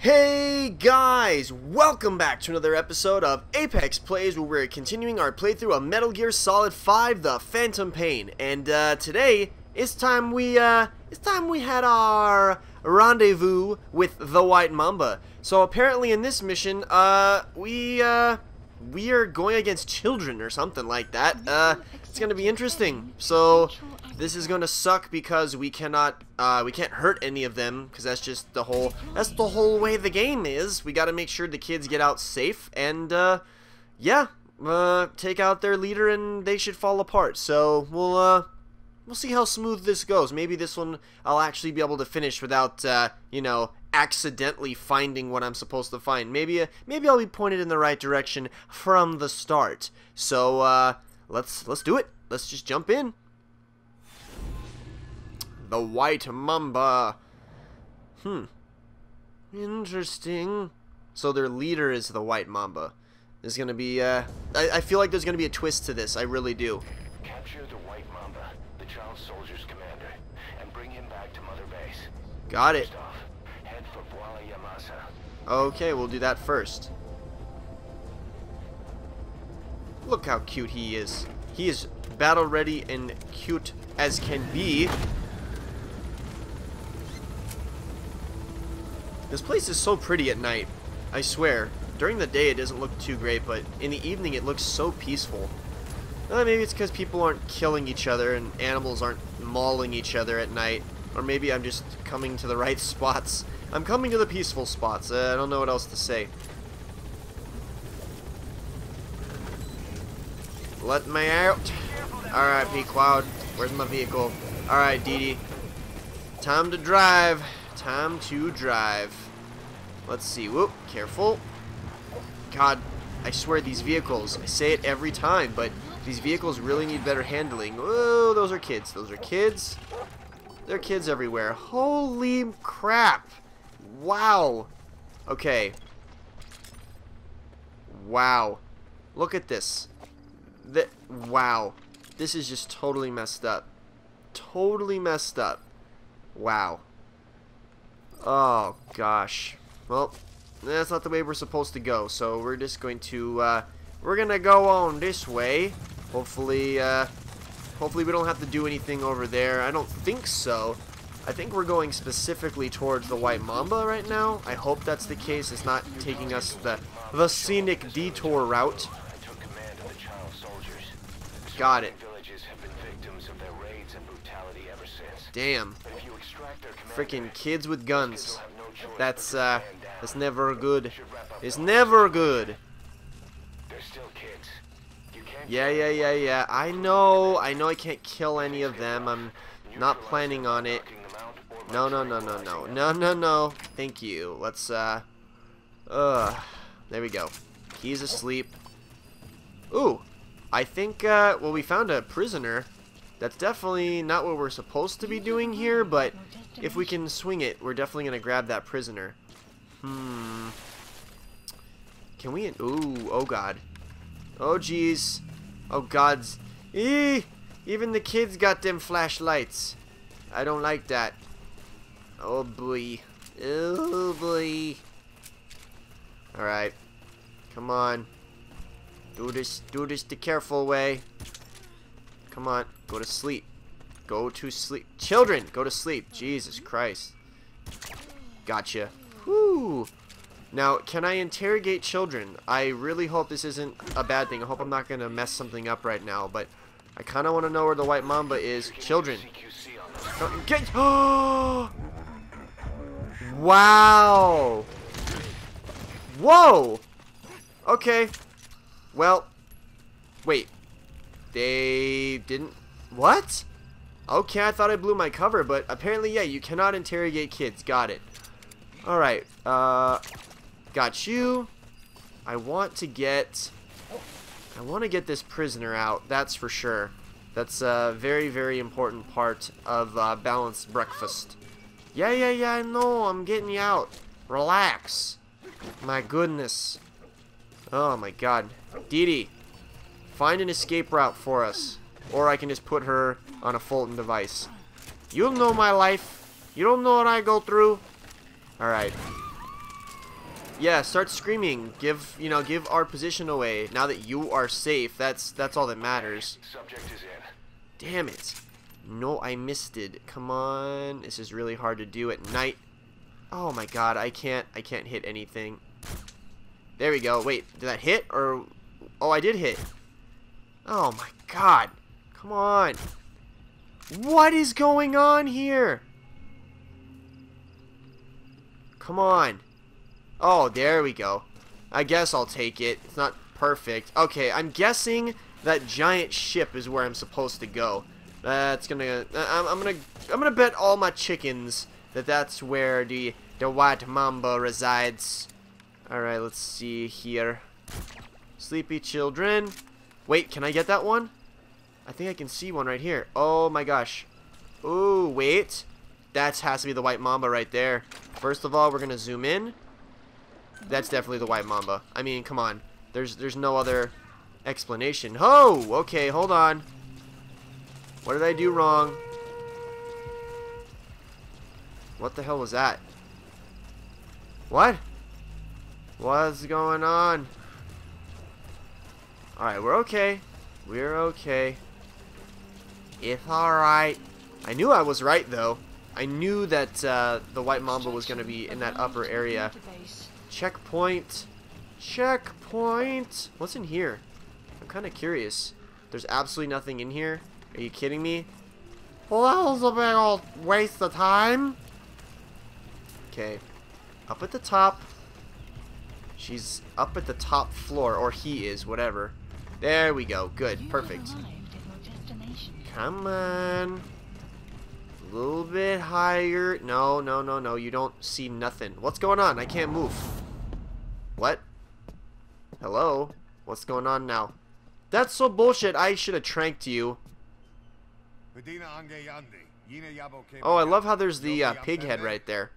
Hey guys, welcome back to another episode of Apex Plays where we're continuing our playthrough of Metal Gear Solid 5 The Phantom Pain. And uh, today, it's time we uh, it's time we had our rendezvous with the White Mamba. So apparently in this mission, uh, we uh, we are going against children or something like that. Uh, it's gonna be interesting. So this is gonna suck because we cannot uh, we can't hurt any of them because that's just the whole that's the whole way the game is. We got to make sure the kids get out safe and uh, yeah, uh, take out their leader and they should fall apart. So we'll uh, we'll see how smooth this goes. Maybe this one I'll actually be able to finish without uh, you know accidentally finding what I'm supposed to find. Maybe uh, maybe I'll be pointed in the right direction from the start. So uh, let's let's do it. Let's just jump in. The White Mamba. Hmm. Interesting. So their leader is the White Mamba. There's gonna be, uh, I, I feel like there's gonna be a twist to this. I really do. Capture the White Mamba, the child soldier's commander, and bring him back to Mother Base. Got it. Head for Voila Yamasa. Okay, we'll do that first. Look how cute he is. He is battle ready and cute as can be. This place is so pretty at night. I swear. During the day it doesn't look too great, but in the evening it looks so peaceful. Uh, maybe it's because people aren't killing each other and animals aren't mauling each other at night. Or maybe I'm just coming to the right spots. I'm coming to the peaceful spots. Uh, I don't know what else to say. Let me out. Alright, Pequod. Where's my vehicle? Alright, Dee Dee. Time to drive. Time to drive. Let's see. Whoop. Careful. God, I swear these vehicles, I say it every time, but these vehicles really need better handling. Oh, those are kids. Those are kids. There are kids everywhere. Holy crap. Wow. Okay. Wow. Look at this. The, wow. This is just totally messed up. Totally messed up. Wow. Oh, gosh. Well, that's not the way we're supposed to go, so we're just going to, uh, we're gonna go on this way. Hopefully, uh, hopefully we don't have to do anything over there. I don't think so. I think we're going specifically towards the White Mamba right now. I hope that's the case. It's not taking us the, the scenic detour route. I took command of the child soldiers. Got it. Villages have been victims of their raids and brutality ever since. Damn. Freaking kids with guns. That's, uh, that's never good. It's never good. Yeah, yeah, yeah, yeah. I know. I know I can't kill any of them. I'm not planning on it. No, no, no, no, no. No, no, no. Thank you. Let's, uh... uh, There we go. He's asleep. Ooh. I think, uh... Well, we found a prisoner. That's definitely not what we're supposed to be doing here, but if we can swing it, we're definitely going to grab that prisoner. Hmm. Can we... Ooh, oh god. Oh jeez. Oh gods. Eee! Even the kids got them flashlights. I don't like that. Oh boy. Oh boy. Alright. Come on. Do this do this the careful way. Come on. Go to sleep. Go to sleep. Children, go to sleep. Jesus Christ. Gotcha. Whoo. Now, can I interrogate children? I really hope this isn't a bad thing. I hope I'm not going to mess something up right now, but I kind of want to know where the white mamba is. Children. Get Oh! Wow. Whoa. Okay. Well, wait. They didn't What? Okay, I thought I blew my cover, but apparently yeah, you cannot interrogate kids. Got it. All right. Uh got you. I want to get I want to get this prisoner out. That's for sure. That's a very, very important part of uh, balanced breakfast. Yeah, yeah, yeah, I know. I'm getting you out. Relax. My goodness. Oh, my God. Dee, find an escape route for us. Or I can just put her on a Fulton device. You don't know my life. You don't know what I go through. Alright. Yeah, start screaming. Give, you know, give our position away. Now that you are safe, that's that's all that matters. Subject is in. Damn it. No, I missed it. Come on. This is really hard to do at night. Oh my god, I can't I can't hit anything. There we go. Wait, did that hit or Oh, I did hit. Oh my god. Come on. What is going on here? Come on. Oh, there we go. I guess I'll take it. It's not perfect. Okay, I'm guessing that giant ship is where I'm supposed to go. That's gonna. Uh, I'm, I'm gonna. I'm gonna bet all my chickens that that's where the the white mamba resides. All right, let's see here. Sleepy children. Wait, can I get that one? I think I can see one right here. Oh my gosh. Oh, wait. That has to be the white mamba right there. First of all, we're gonna zoom in. That's definitely the white mamba. I mean, come on. There's there's no other explanation. Oh, okay, hold on. What did I do wrong? What the hell was that? What? What's going on? Alright, we're okay. We're okay. It's alright. I knew I was right, though. I knew that uh, the white mamba was going to be in that upper area. Checkpoint. Checkpoint. What's in here? I'm kind of curious. There's absolutely nothing in here. Are you kidding me? Well, that was a big old waste of time. Okay. Up at the top. She's up at the top floor, or he is, whatever. There we go. Good. Perfect. Come on. A little bit higher. No, no, no, no. You don't see nothing. What's going on? I can't move. What? Hello? What's going on now? That's so bullshit. I should have tranked you. Oh, I love how there's the uh, pig head right there.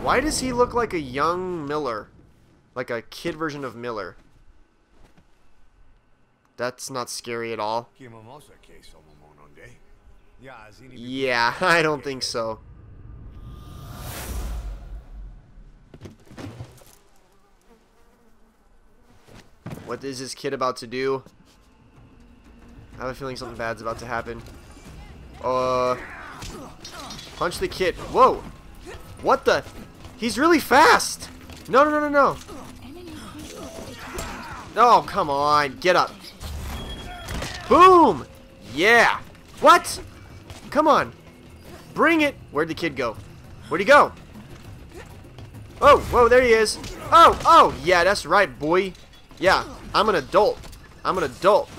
Why does he look like a young Miller? Like a kid version of Miller. That's not scary at all. Yeah, I don't think so. What is this kid about to do? I have a feeling something bad's about to happen. Uh, punch the kid. Whoa! What the? He's really fast! No, no, no, no, no. Oh, come on. Get up. Boom! Yeah! What? Come on. Bring it. Where'd the kid go? Where'd he go? Oh, whoa, there he is. Oh, oh, yeah, that's right, boy. Yeah, I'm an adult. I'm an adult.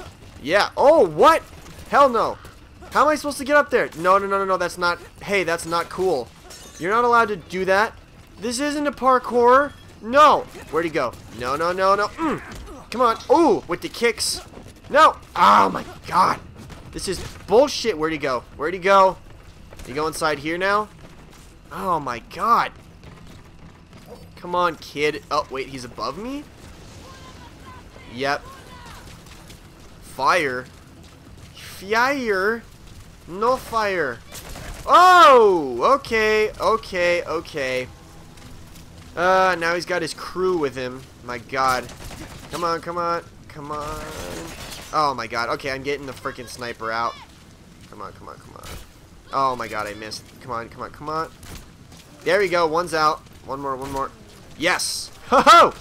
Yeah. Oh, what? Hell no. How am I supposed to get up there? No, no, no, no, no. That's not. Hey, that's not cool. You're not allowed to do that. This isn't a parkour. No. Where'd he go? No, no, no, no. Mm. Come on. Ooh, with the kicks. No. Oh, my God. This is bullshit. Where'd he go? Where'd he go? You go inside here now? Oh, my God. Come on, kid. Oh, wait. He's above me? Yep. Fire. Fire. No fire. Oh! Okay, okay, okay. Uh, now he's got his crew with him. My god. Come on, come on, come on. Oh my god. Okay, I'm getting the freaking sniper out. Come on, come on, come on. Oh my god, I missed. Come on, come on, come on. There we go. One's out. One more, one more. Yes! Ho ho!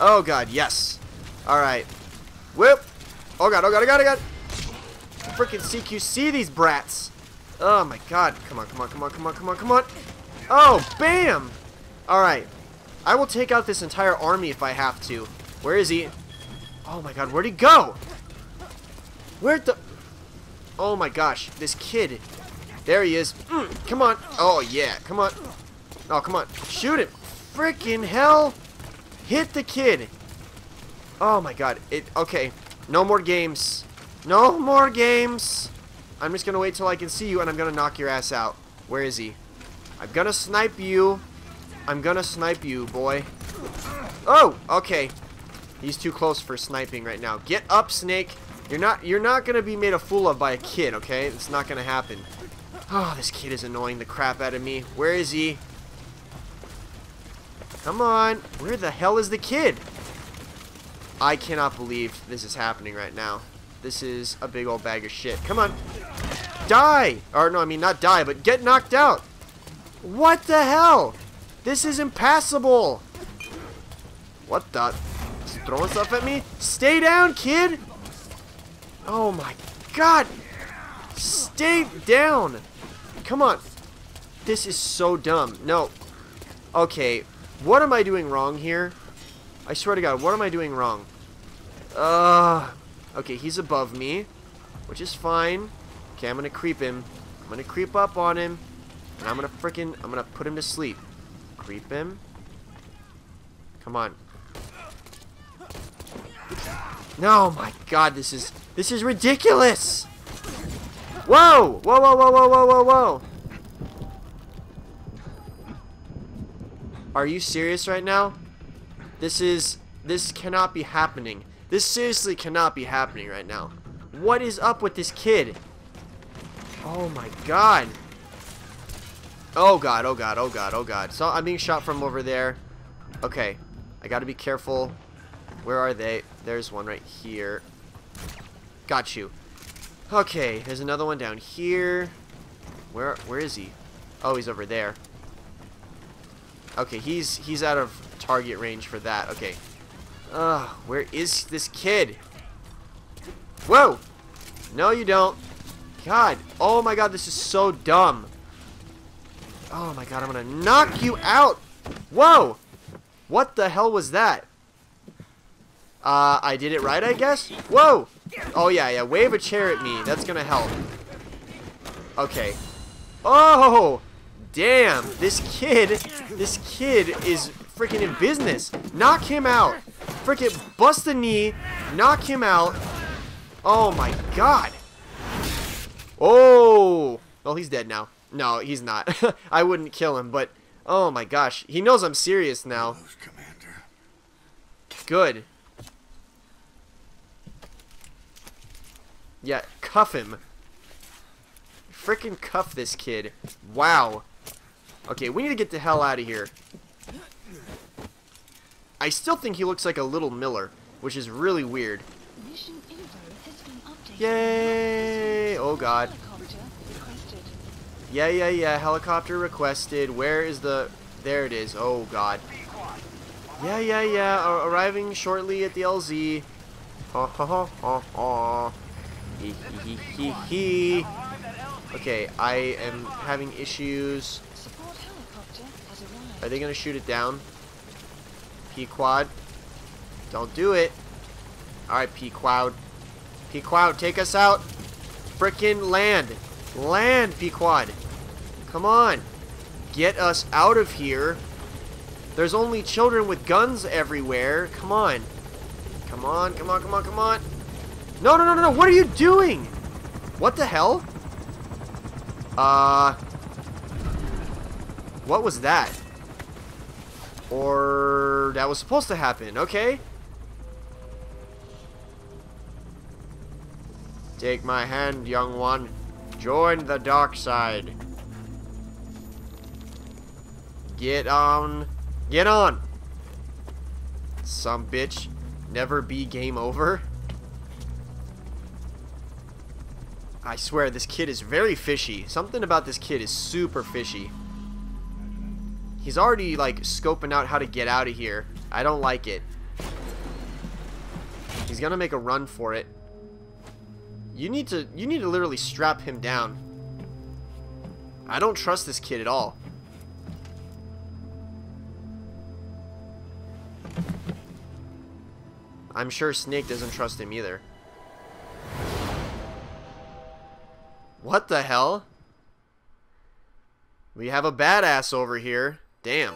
Oh god, yes. Alright. Whip! Oh god, oh god, oh god, oh god! Freaking CQC these brats! Oh my god. Come on, come on, come on, come on, come on, come on! Oh, bam! Alright. I will take out this entire army if I have to. Where is he? Oh my god, where'd he go? Where'd the... Oh my gosh, this kid. There he is. Mm, come on. Oh yeah, come on. Oh, come on. Shoot him. Freaking hell. Hit the kid. Oh my god. It okay. No more games. No more games. I'm just gonna wait till I can see you and I'm gonna knock your ass out. Where is he? I'm gonna snipe you. I'm gonna snipe you, boy. Oh, okay. He's too close for sniping right now. Get up, Snake. You're not you're not gonna be made a fool of by a kid, okay? It's not gonna happen. Oh, this kid is annoying the crap out of me. Where is he? Come on. Where the hell is the kid? I cannot believe this is happening right now. This is a big old bag of shit. Come on. Die! Or no, I mean not die, but get knocked out. What the hell? This is impassable. What the? He's throwing stuff at me? Stay down, kid! Oh my god! Stay down! Come on. This is so dumb. No. Okay, what am I doing wrong here? I swear to god, what am I doing wrong? Uh, okay, he's above me, which is fine. Okay, I'm gonna creep him. I'm gonna creep up on him, and I'm gonna freaking, I'm gonna put him to sleep. Creep him. Come on. No, my god, this is, this is ridiculous! Whoa! Whoa, whoa, whoa, whoa, whoa, whoa, whoa! Are you serious right now? This is, this cannot be happening. This seriously cannot be happening right now. What is up with this kid? Oh my god. Oh god, oh god, oh god, oh god. So I'm being shot from over there. Okay. I gotta be careful. Where are they? There's one right here. Got you. Okay, there's another one down here. Where where is he? Oh, he's over there. Okay, he's he's out of target range for that. Okay. Uh, where is this kid? Whoa! No, you don't. God. Oh my god, this is so dumb. Oh my god, I'm gonna knock you out! Whoa! What the hell was that? Uh, I did it right, I guess? Whoa! Oh yeah, yeah, wave a chair at me. That's gonna help. Okay. Oh! Damn, this kid, this kid is freaking in business. Knock him out. Freaking bust the knee, knock him out. Oh my god. Oh. Well, he's dead now. No, he's not. I wouldn't kill him, but oh my gosh. He knows I'm serious now. Good. Yeah, cuff him. Freaking cuff this kid. Wow. Okay, we need to get the hell out of here. I still think he looks like a little Miller, which is really weird. Yay! Oh god. Yeah, yeah, yeah. Helicopter requested. Where is the... There it is. Oh god. Yeah, yeah, yeah. arriving shortly at the LZ. Ha ha ha ha ha. Hee he, he, he. Okay, I am having issues. Are they gonna shoot it down? Pequod. Don't do it. Alright, Pequod. Pequod, take us out. Frickin' land. Land, Pequod. Come on. Get us out of here. There's only children with guns everywhere. Come on. Come on, come on, come on, come on. No, no, no, no, no. What are you doing? What the hell? Uh... What was that? Or that was supposed to happen. Okay. Take my hand, young one. Join the dark side. Get on. Get on. Some bitch. Never be game over. I swear, this kid is very fishy. Something about this kid is super fishy. He's already, like, scoping out how to get out of here. I don't like it. He's gonna make a run for it. You need to, you need to literally strap him down. I don't trust this kid at all. I'm sure Snake doesn't trust him either. What the hell? We have a badass over here. Damn.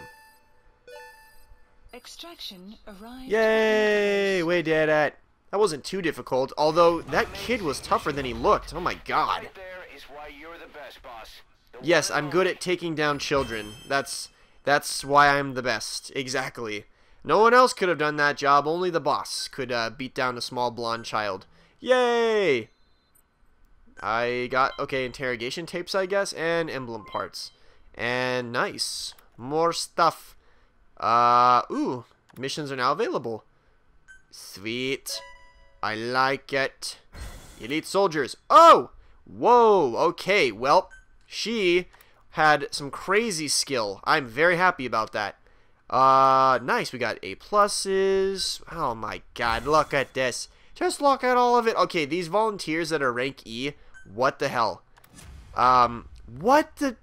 Extraction arrived. Yay! Way dead at. That wasn't too difficult, although that kid was tougher than he looked. Oh my god. Yes, I'm good at taking down children. That's that's why I'm the best. Exactly. No one else could have done that job. Only the boss could uh, beat down a small blonde child. Yay! I got, okay, interrogation tapes, I guess, and emblem parts. And nice. More stuff. Uh, ooh, missions are now available. Sweet. I like it. Elite soldiers. Oh! Whoa, okay, well, she had some crazy skill. I'm very happy about that. Uh, nice, we got A pluses. Oh my god, look at this. Just lock out all of it. Okay, these volunteers that are rank E, what the hell? Um, what the...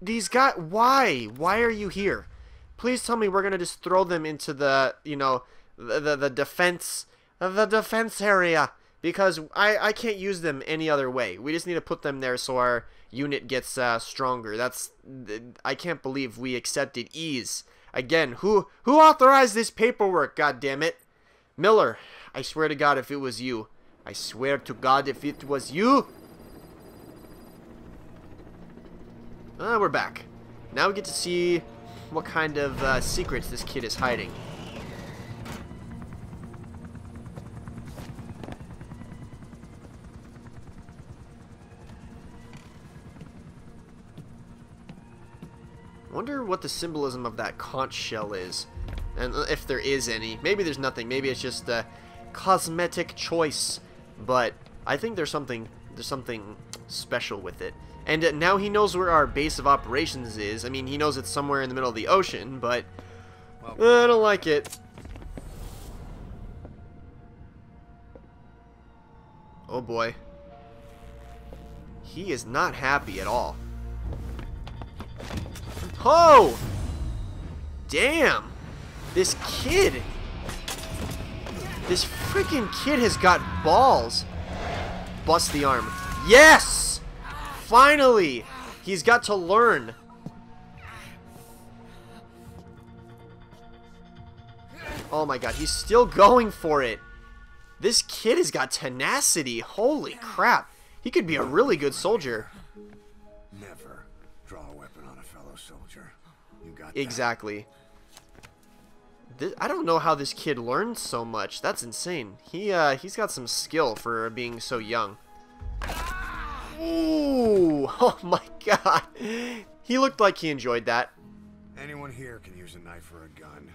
These guys... Why? Why are you here? Please tell me we're gonna just throw them into the, you know, the, the, the defense... The defense area. Because I, I can't use them any other way. We just need to put them there so our unit gets uh, stronger. That's... I can't believe we accepted ease. Again, who who authorized this paperwork, God damn it, Miller, I swear to God if it was you. I swear to God if it was you. Uh, we're back. Now we get to see what kind of uh, secrets this kid is hiding. wonder what the symbolism of that conch shell is. And if there is any. Maybe there's nothing. Maybe it's just a cosmetic choice. But I think there's something there's something special with it. And uh, now he knows where our base of operations is. I mean, he knows it's somewhere in the middle of the ocean, but uh, I don't like it. Oh boy. He is not happy at all. Oh! Damn! This kid! This freaking kid has got balls! Bust the arm. Yes! Finally! He's got to learn. Oh my god, he's still going for it. This kid has got tenacity. Holy crap. He could be a really good soldier. Never draw a weapon on a fellow soldier. You got Exactly. This, I don't know how this kid learns so much. That's insane. He uh, he's got some skill for being so young. Ooh! Oh my god! He looked like he enjoyed that. Anyone here can use a knife or a gun.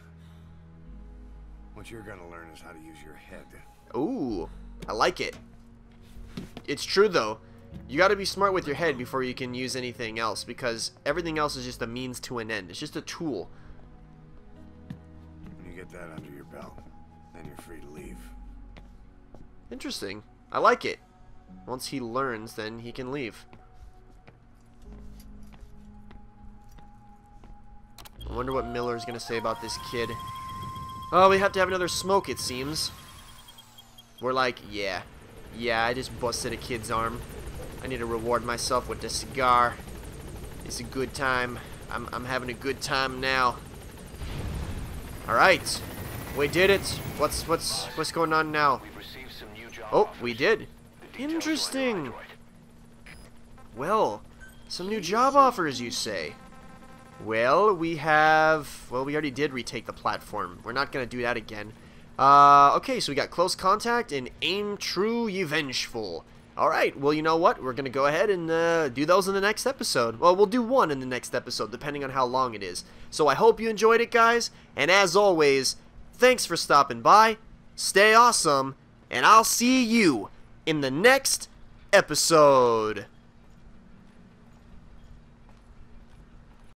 What you're gonna learn is how to use your head. Ooh, I like it. It's true though. You got to be smart with your head before you can use anything else because everything else is just a means to an end. It's just a tool. Get that under your belt, then you're free to leave. Interesting. I like it. Once he learns, then he can leave. I wonder what Miller's to say about this kid. Oh, we have to have another smoke, it seems. We're like, yeah. Yeah, I just busted a kid's arm. I need to reward myself with a cigar. It's a good time. I'm, I'm having a good time now. Alright. We did it. What's what's what's going on now? Oh, we did. Interesting. Well, some new job offers, you say? Well, we have... Well, we already did retake the platform. We're not going to do that again. Uh, okay, so we got Close Contact and Aim True Ye Vengeful. Alright, well, you know what? We're going to go ahead and uh, do those in the next episode. Well, we'll do one in the next episode, depending on how long it is. So I hope you enjoyed it, guys. And as always, thanks for stopping by. Stay awesome. And I'll see you in the next episode.